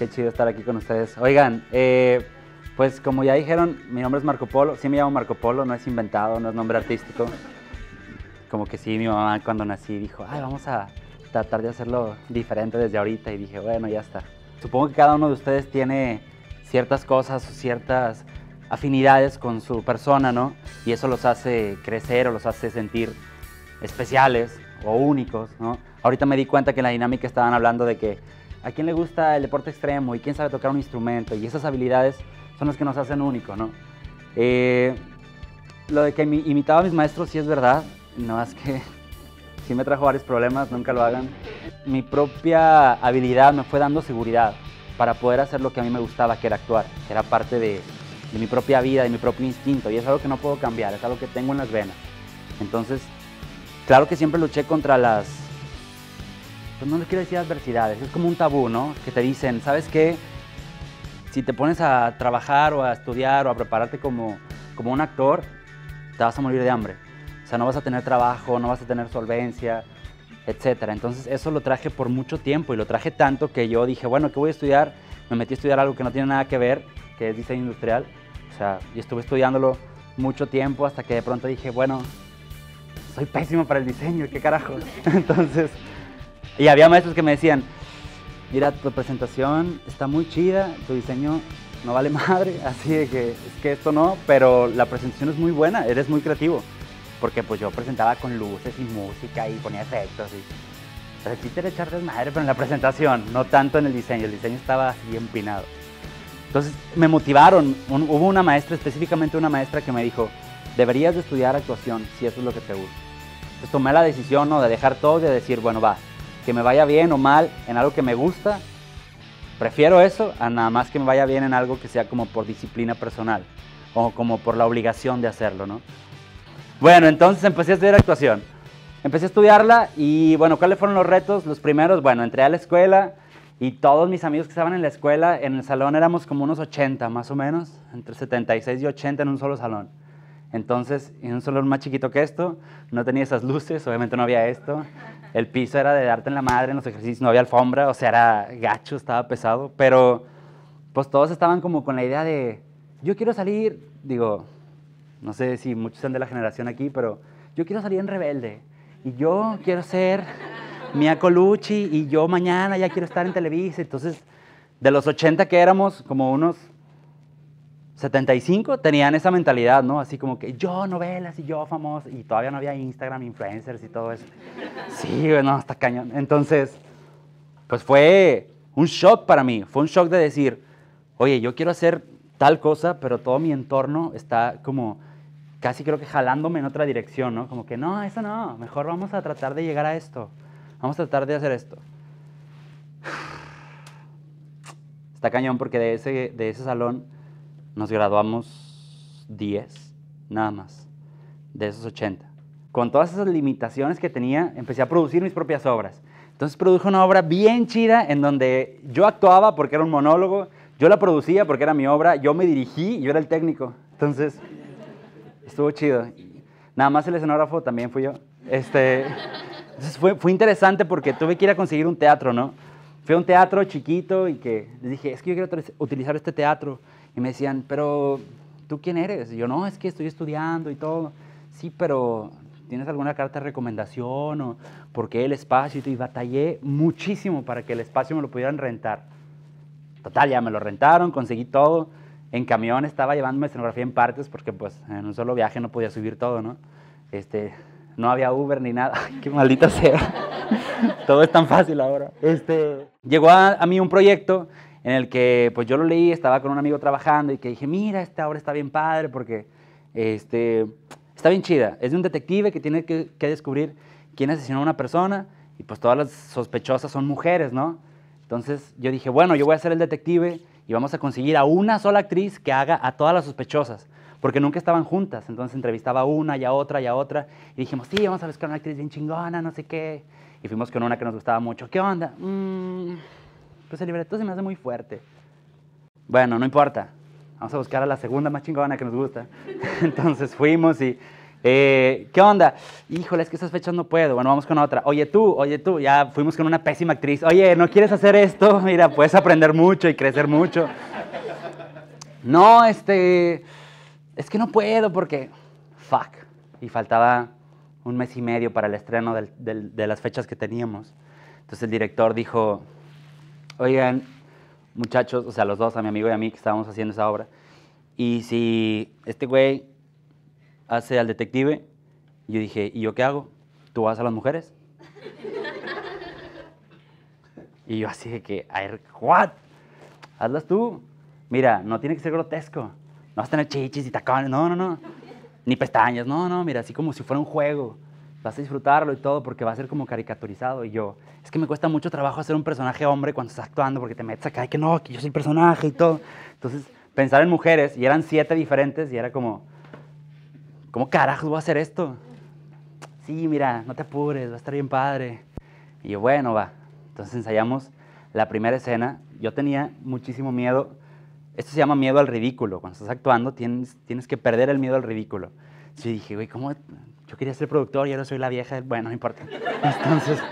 Qué chido estar aquí con ustedes. Oigan, eh, pues como ya dijeron, mi nombre es Marco Polo. Sí me llamo Marco Polo, no es inventado, no es nombre artístico. Como que sí, mi mamá cuando nací dijo, ay, vamos a tratar de hacerlo diferente desde ahorita. Y dije, bueno, ya está. Supongo que cada uno de ustedes tiene ciertas cosas o ciertas afinidades con su persona, ¿no? Y eso los hace crecer o los hace sentir especiales o únicos, ¿no? Ahorita me di cuenta que en la dinámica estaban hablando de que a quién le gusta el deporte extremo y quién sabe tocar un instrumento y esas habilidades son las que nos hacen únicos, ¿no? Eh, lo de que imitaba a mis maestros sí es verdad, no es que sí me trajo varios problemas, nunca lo hagan. Mi propia habilidad me fue dando seguridad para poder hacer lo que a mí me gustaba, que era actuar, que era parte de, de mi propia vida, de mi propio instinto, y es algo que no puedo cambiar, es algo que tengo en las venas. Entonces, claro que siempre luché contra las, pues no le quiero decir adversidades, es como un tabú, ¿no? Que te dicen, ¿sabes qué? Si te pones a trabajar o a estudiar o a prepararte como, como un actor, te vas a morir de hambre. O sea, no vas a tener trabajo, no vas a tener solvencia, etcétera. Entonces, eso lo traje por mucho tiempo y lo traje tanto que yo dije, bueno, ¿qué voy a estudiar? Me metí a estudiar algo que no tiene nada que ver, que es diseño industrial sea, y estuve estudiándolo mucho tiempo hasta que de pronto dije, bueno, soy pésimo para el diseño, ¿qué carajo? Entonces, y había maestros que me decían, mira, tu presentación está muy chida, tu diseño no vale madre, así de que es que esto no, pero la presentación es muy buena, eres muy creativo, porque pues yo presentaba con luces y música y ponía efectos y... Te echar madre, pero en la presentación, no tanto en el diseño, el diseño estaba bien empinado. Entonces me motivaron. hubo una maestra, específicamente una maestra que me dijo, deberías de estudiar actuación si eso es lo que te gusta. Entonces tomé la decisión ¿no? de dejar todo y de decir, bueno, va, que me vaya bien o mal en algo que me gusta. Prefiero eso a nada más que me vaya bien en algo que sea como por disciplina personal o como por la obligación de hacerlo, ¿no? Bueno, entonces empecé a estudiar actuación. Empecé a estudiarla y bueno, ¿cuáles fueron los retos? Los primeros, bueno, entré a la escuela, y todos mis amigos que estaban en la escuela, en el salón éramos como unos 80 más o menos, entre 76 y 80 en un solo salón. Entonces, en un salón más chiquito que esto, no tenía esas luces, obviamente no había esto. El piso era de darte en la madre en los ejercicios, no había alfombra, o sea, era gacho, estaba pesado. Pero, pues todos estaban como con la idea de, yo quiero salir, digo, no sé si muchos sean de la generación aquí, pero yo quiero salir en rebelde. Y yo quiero ser Mia Colucci y yo mañana ya quiero estar en Televisa. Entonces, de los 80 que éramos, como unos 75 tenían esa mentalidad, ¿no? Así como que yo novelas y yo famoso, y todavía no había Instagram, influencers y todo eso. Sí, bueno, hasta cañón. Entonces, pues fue un shock para mí, fue un shock de decir, oye, yo quiero hacer tal cosa, pero todo mi entorno está como casi creo que jalándome en otra dirección, ¿no? Como que no, eso no, mejor vamos a tratar de llegar a esto. Vamos a tratar de hacer esto. Está cañón porque de ese, de ese salón nos graduamos 10, nada más, de esos 80. Con todas esas limitaciones que tenía, empecé a producir mis propias obras. Entonces produje una obra bien chida en donde yo actuaba porque era un monólogo, yo la producía porque era mi obra, yo me dirigí yo era el técnico. Entonces, estuvo chido. Nada más el escenógrafo también fui yo. Este, entonces fue, fue interesante porque tuve que ir a conseguir un teatro, ¿no? Fui a un teatro chiquito y que les dije, es que yo quiero utilizar este teatro. Y me decían, pero ¿tú quién eres? Y yo, no, es que estoy estudiando y todo. Sí, pero ¿tienes alguna carta de recomendación o por qué el espacio? Y batallé muchísimo para que el espacio me lo pudieran rentar. Total, ya me lo rentaron, conseguí todo. En camión estaba llevándome escenografía en partes porque pues en un solo viaje no podía subir todo, ¿no? Este, no había Uber ni nada. qué maldita sea. Todo es tan fácil ahora. Este, llegó a, a, mí un proyecto en el que pues yo lo leí, estaba con un amigo trabajando y que dije, mira, esta obra está bien padre porque este, está bien chida. Es de un detective que tiene que, que descubrir quién asesinó a una persona y pues todas las sospechosas son mujeres, ¿no? Entonces yo dije, bueno, yo voy a ser el detective y vamos a conseguir a una sola actriz que haga a todas las sospechosas porque nunca estaban juntas. Entonces entrevistaba a una y a otra y a otra. Y dijimos, sí, vamos a buscar una actriz bien chingona, no sé qué. Y fuimos con una que nos gustaba mucho. ¿Qué onda? Mm, pues el libreto se me hace muy fuerte. Bueno, no importa. Vamos a buscar a la segunda más chingona que nos gusta. Entonces fuimos y, Eh, ¿Qué onda? Híjole, es que esas fechas no puedo. Bueno, vamos con otra. Oye tú, oye tú, ya fuimos con una pésima actriz. Oye, ¿no quieres hacer esto? Mira, puedes aprender mucho y crecer mucho. No, este, es que no puedo porque, fuck. Y faltaba un mes y medio para el estreno de las fechas que teníamos. Entonces el director dijo, oigan, muchachos, o sea, los dos, a mi amigo y a mí que estábamos haciendo esa obra, y si este güey hace al detective, yo dije, ¿y yo qué hago? ¿Tú vas a las mujeres? y yo así de que, a ver, ¿what? Hazlas tú. Mira, no tiene que ser grotesco. No vas a tener chichis y tacones, no, no, no. Ni pestañas, no, no, mira, así como si fuera un juego. Vas a disfrutarlo y todo porque va a ser como caricaturizado. Y yo, es que me cuesta mucho trabajo hacer un personaje hombre cuando estás actuando porque te metes acá y que no, que yo soy personaje y todo. Entonces, pensar en mujeres y eran siete diferentes y era como, ¿cómo carajos voy a hacer esto? Sí, mira, no te apures, va a estar bien padre. Y yo, bueno, va. Entonces ensayamos la primera escena. Yo tenía muchísimo miedo. Esto se llama miedo al ridículo. Cuando estás actuando tienes, tienes que perder el miedo al ridículo. Yo dije, güey, ¿cómo? Yo quería ser productor y ahora soy la vieja. Bueno, no importa. Entonces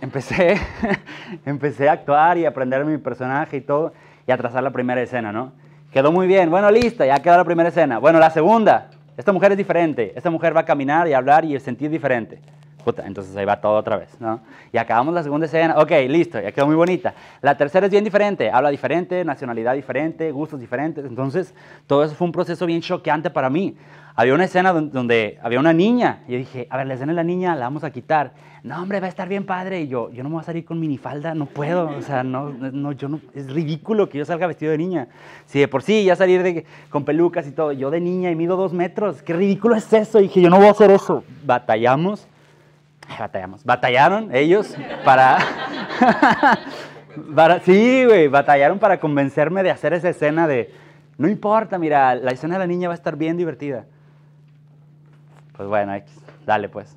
empecé, empecé a actuar y aprender mi personaje y todo y a trazar la primera escena, ¿no? Quedó muy bien. Bueno, listo, ya quedó la primera escena. Bueno, la segunda. Esta mujer es diferente. Esta mujer va a caminar y hablar y sentir diferente. Puta, entonces ahí va todo otra vez, ¿no? Y acabamos la segunda escena. Ok, listo, ya quedó muy bonita. La tercera es bien diferente. Habla diferente, nacionalidad diferente, gustos diferentes. Entonces, todo eso fue un proceso bien choqueante para mí. Había una escena donde, había una niña. Y yo dije, a ver, la escena de la niña la vamos a quitar. No, hombre, va a estar bien padre. Y yo, yo no me voy a salir con minifalda, no puedo. O sea, no, no, yo no, es ridículo que yo salga vestido de niña. Si de por sí ya salir de, con pelucas y todo, yo de niña y mido dos metros, qué ridículo es eso. Y dije, yo no voy a hacer eso. Batallamos, batallamos, batallaron ellos para... para sí, güey, batallaron para convencerme de hacer esa escena de, no importa, mira, la escena de la niña va a estar bien divertida. Pues bueno, dale pues.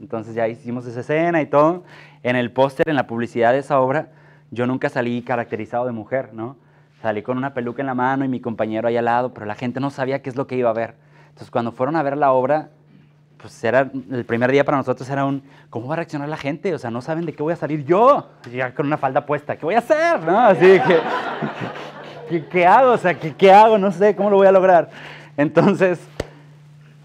Entonces ya hicimos esa escena y todo. En el póster, en la publicidad de esa obra, yo nunca salí caracterizado de mujer, ¿no? Salí con una peluca en la mano y mi compañero ahí al lado, pero la gente no sabía qué es lo que iba a ver. Entonces cuando fueron a ver la obra, pues era el primer día para nosotros era un ¿cómo va a reaccionar la gente? O sea, no saben de qué voy a salir yo. Ya con una falda puesta, ¿qué voy a hacer? ¿No? Así que ¿qué, hago? O sea, ¿qué, ¿qué hago? No sé, ¿cómo lo voy a lograr? Entonces,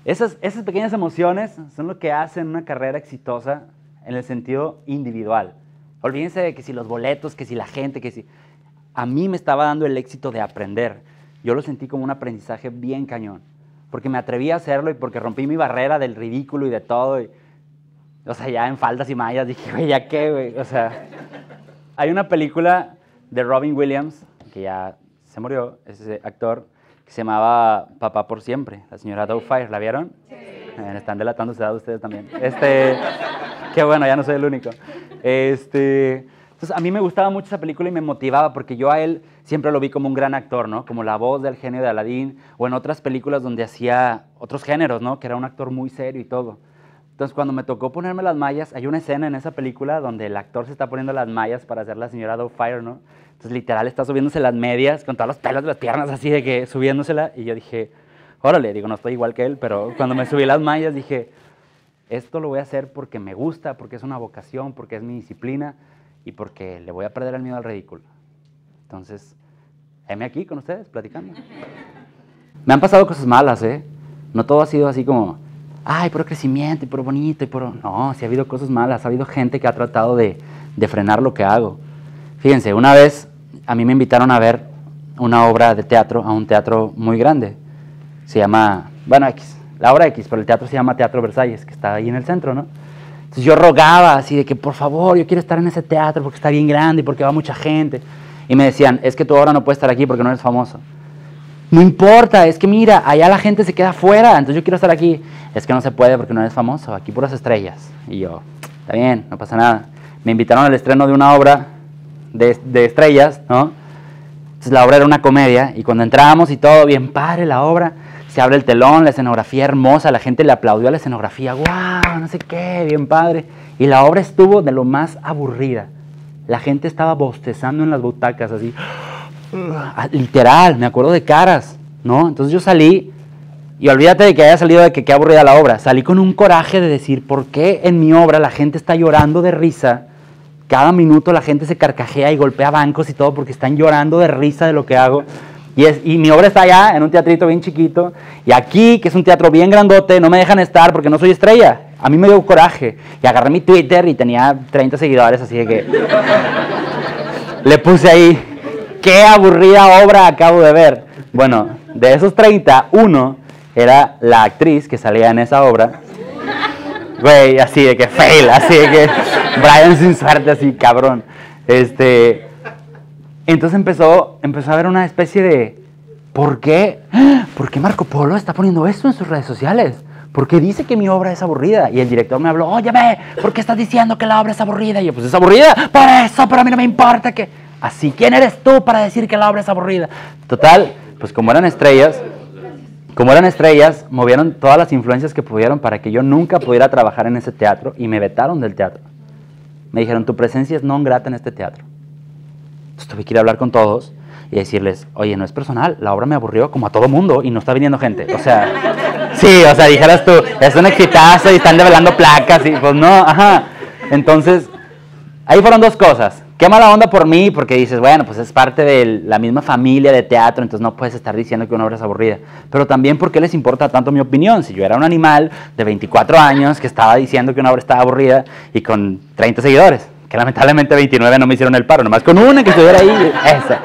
esas, pequeñas emociones son lo que hacen una carrera exitosa en el sentido individual. Olvídense de que si los boletos, que si la gente, que si... A mí me estaba dando el éxito de aprender. Yo lo sentí como un aprendizaje bien cañón. Porque me atreví a hacerlo y porque rompí mi barrera del ridículo y de todo. o sea, ya en faldas y mallas dije, güey, ¿ya qué, güey? O sea, hay una película de Robin Williams, que ya se murió, ese actor, que se llamaba Papá por Siempre, la señora Fire, ¿la vieron? Sí. Eh, están delatando su edad ustedes también. Este, qué bueno, ya no soy el único. Este, entonces, a mí me gustaba mucho esa película y me motivaba porque yo a él siempre lo vi como un gran actor, ¿no? Como la voz del genio de Aladdin o en otras películas donde hacía otros géneros, ¿no? Que era un actor muy serio y todo. Entonces, cuando me tocó ponerme las mallas, hay una escena en esa película donde el actor se está poniendo las mallas para hacer la señora Fire, ¿no? Entonces, literal, está subiéndose las medias con todos los pelos de las piernas así de que subiéndosela. Y yo dije, órale, digo, no estoy igual que él, pero cuando me subí las mallas dije, esto lo voy a hacer porque me gusta, porque es una vocación, porque es mi disciplina y porque le voy a perder el miedo al ridículo. Entonces, heme aquí con ustedes, platicando. Me han pasado cosas malas, ¿eh? No todo ha sido así como, ay, por crecimiento y por bonito y por... No, sí ha habido cosas malas, ha habido gente que ha tratado de, de frenar lo que hago. Fíjense, una vez a mí me invitaron a ver una obra de teatro a un teatro muy grande. Se llama, bueno, X, la obra X, pero el teatro se llama Teatro Versalles, que está ahí en el centro, ¿no? Entonces yo rogaba así de que, por favor, yo quiero estar en ese teatro porque está bien grande y porque va mucha gente. Y me decían, es que tú ahora no puedes estar aquí porque no eres famoso. No importa, es que mira, allá la gente se queda afuera, entonces yo quiero estar aquí. Es que no se puede porque no eres famoso, aquí puras estrellas. Y yo, está bien, no pasa nada. Me invitaron al estreno de una obra de, estrellas, ¿no? Entonces la obra era una comedia y cuando entramos y todo, bien padre la obra, se abre el telón, la escenografía hermosa, la gente le aplaudió a la escenografía, wow, no sé qué, bien padre. Y la obra estuvo de lo más aburrida. La gente estaba bostezando en las butacas, así, literal, me acuerdo de caras, ¿no? Entonces yo salí Y olvídate de que haya salido de que qué aburrida la obra. Salí con un coraje de decir, ¿por qué en mi obra la gente está llorando de risa? Cada minuto la gente se carcajea y golpea bancos y todo porque están llorando de risa de lo que hago. Y, es, y mi obra está allá, en un teatrito bien chiquito. Y aquí, que es un teatro bien grandote, no me dejan estar porque no soy estrella. A mí me dio coraje. Y agarré mi Twitter y tenía 30 seguidores, así de que... le puse ahí, qué aburrida obra acabo de ver. Bueno, de esos 30, uno era la actriz que salía en esa obra. Güey, así de que fail, así de que Brian sin suerte, así cabrón. Este, entonces empezó, empezó a haber una especie de, ¿por qué? ¿Por qué Marco Polo está poniendo esto en sus redes sociales? ¿Por qué dice que mi obra es aburrida? Y el director me habló, oye, ve, ¿por qué estás diciendo que la obra es aburrida? Y yo, pues es aburrida, por eso, pero a mí no me importa que... Así, ¿quién eres tú para decir que la obra es aburrida? Total, pues como eran estrellas, como eran estrellas, movieron todas las influencias que pudieron para que yo nunca pudiera trabajar en ese teatro y me vetaron del teatro. Me dijeron, tu presencia es no grata en este teatro. Entonces tuve que ir a hablar con todos y decirles, oye, no es personal, la obra me aburrió como a todo mundo y no está viniendo gente. O sea, sí, o sea, dijeras tú, es un exitazo y están develando placas y pues no, ajá. Entonces, ahí fueron dos cosas qué mala onda por mí, porque dices, bueno, pues es parte de la misma familia de teatro, entonces no puedes estar diciendo que una obra es aburrida. Pero también, ¿por qué les importa tanto mi opinión? Si yo era un animal de 24 años que estaba diciendo que una obra estaba aburrida y con 30 seguidores, que lamentablemente 29 no me hicieron el paro, nomás con una que estuviera ahí, esa.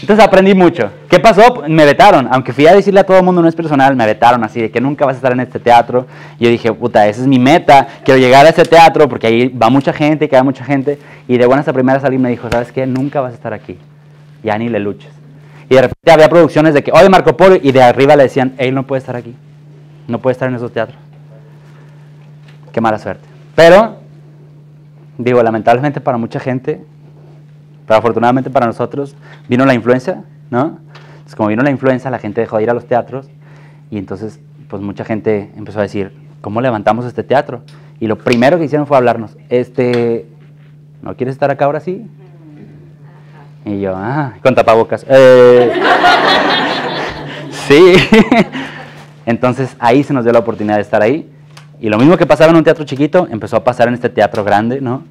Entonces aprendí mucho. ¿Qué pasó? Me vetaron. Aunque fui a decirle a todo el mundo, no es personal, me vetaron así de que nunca vas a estar en este teatro. Y yo dije, puta, esa es mi meta. Quiero llegar a ese teatro porque ahí va mucha gente, queda mucha gente. Y de buenas a primeras y me dijo, ¿sabes qué? Nunca vas a estar aquí. Ya ni le luches. Y de repente había producciones de que, oye, Marco Polo, y de arriba le decían, él no puede estar aquí. No puede estar en esos teatros. Qué mala suerte. Pero, digo, lamentablemente para mucha gente, pero afortunadamente para nosotros vino la influencia, ¿no? Entonces, como vino la influencia, la gente dejó de ir a los teatros y entonces, pues mucha gente empezó a decir, ¿cómo levantamos este teatro? Y lo primero que hicieron fue hablarnos, este, ¿no quieres estar acá ahora sí? Y yo, ah, con tapabocas. Eh, sí. Entonces ahí se nos dio la oportunidad de estar ahí. Y lo mismo que pasaba en un teatro chiquito, empezó a pasar en este teatro grande, ¿no?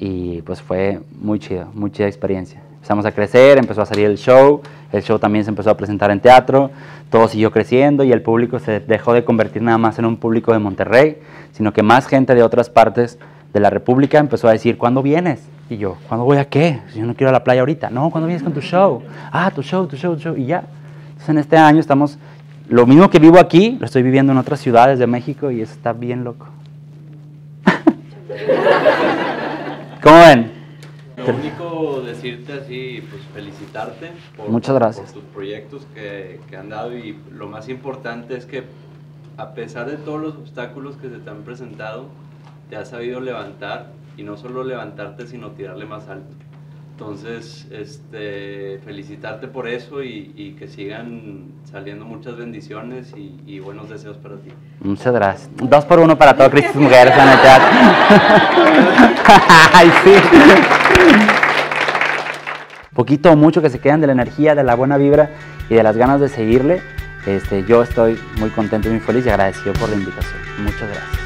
Y pues fue muy chido, muy chida experiencia. Empezamos a crecer, empezó a salir el show, el show también se empezó a presentar en teatro, todo siguió creciendo y el público se dejó de convertir nada más en un público de Monterrey, sino que más gente de otras partes de la República empezó a decir, ¿cuándo vienes? Y yo, ¿cuándo voy a qué? Yo no quiero ir a la playa ahorita. No, ¿cuándo vienes con tu show? Ah, tu show, tu show, tu show. Y ya. Entonces en este año estamos, lo mismo que vivo aquí, lo estoy viviendo en otras ciudades de México y eso está bien loco. ¿Cómo ven? Lo único decirte así, pues felicitarte por, Muchas gracias. tus proyectos que, que, han dado y lo más importante es que a pesar de todos los obstáculos que se te han presentado, te has sabido levantar y no solo levantarte, sino tirarle más alto. Entonces, este, felicitarte por eso y, que sigan saliendo muchas bendiciones y, buenos deseos para ti. Muchas gracias. Dos por uno para todo Cristo Mujeres en el teatro. Ay, sí. Poquito o mucho que se quedan de la energía, de la buena vibra y de las ganas de seguirle. Este, yo estoy muy contento y muy feliz y agradecido por la invitación. Muchas gracias.